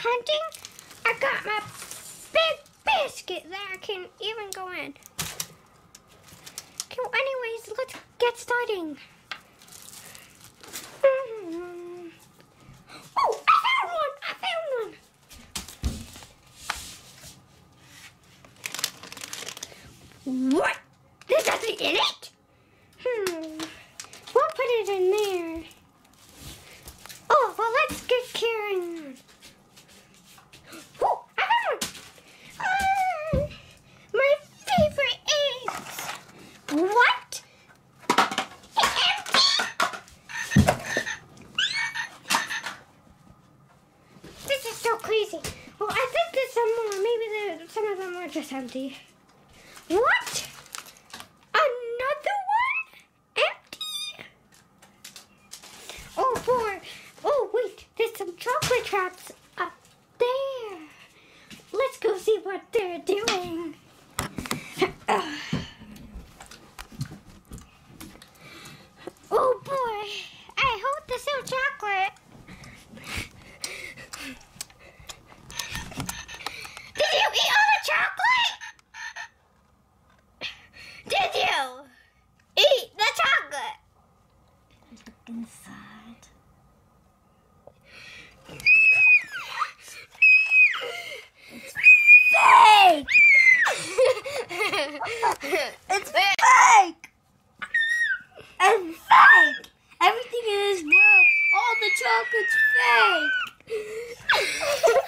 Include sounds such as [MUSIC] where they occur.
hunting. I got my big basket that I can even go in. Okay, well, anyways, let's get starting. Oh, I found one! I found one! What? There's nothing in it? Hmm. We'll put it in there. Oh, well, let's get carrying on. Oh, I found one! Ah, my favorite eggs! What? It's empty! This is so crazy. Well, I think there's some more. Maybe there, some of them are just empty. What? Another one? Empty? Oh, boy. Oh, wait. There's some chocolate traps up there. Let's go see what they're doing. oh, boy. I hope there's no chocolate. Did you eat all the chocolate? Did you eat the chocolate? Inside. Fake! [LAUGHS] It's fake! It's fake! Everything in this world, all the chocolate's fake! [LAUGHS]